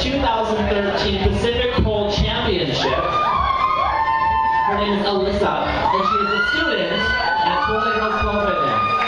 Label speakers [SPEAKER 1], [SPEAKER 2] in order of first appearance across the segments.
[SPEAKER 1] 2013 Pacific Pole Championship. Her name is Alyssa, and she is a student at Golden Girls Club
[SPEAKER 2] right now.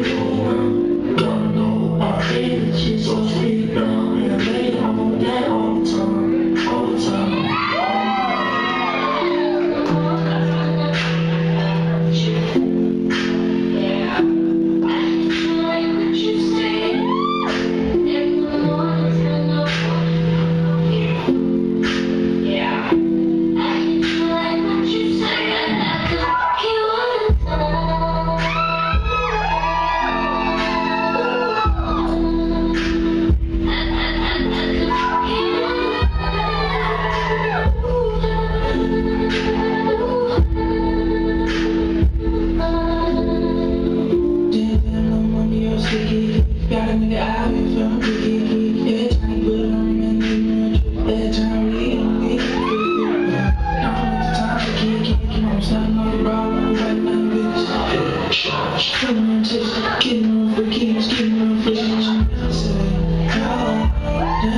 [SPEAKER 3] Kiss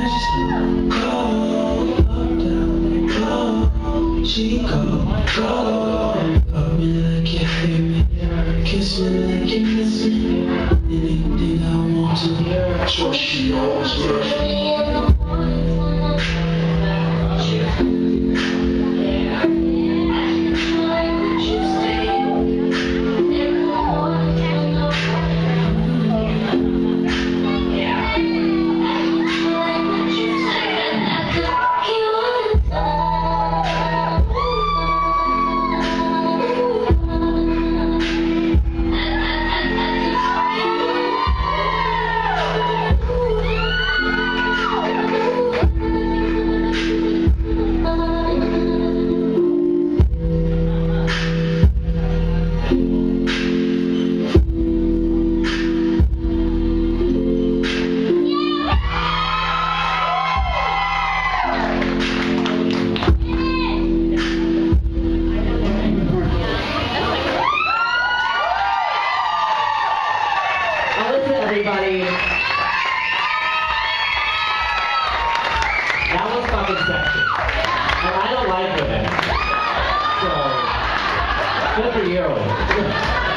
[SPEAKER 3] me like you miss me Anything I want to
[SPEAKER 2] That's what she always does
[SPEAKER 1] Woods, everybody. That was fucking sexy. And I don't like women. So, good for you.